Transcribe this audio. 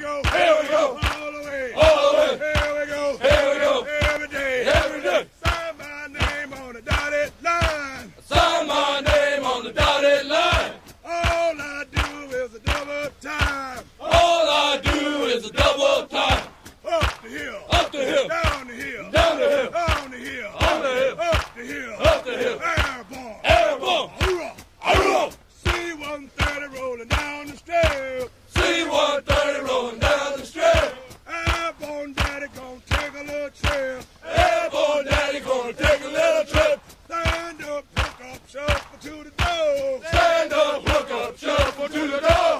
go. Here we go. All the way. All the way. Here we go. Here we go. Every day. Every day. Sign my name on the dotted line. Sign my name on the dotted line. All I do is a double time. All I do is a double time. Up the hill. Up the hill. Down the hill. Down the hill. On the hill. on the hill. Up the hill. Up the hill. Airborne. Airborne. Hurrah, hurrah. C-130 rolling down the strip. C-130. to the door.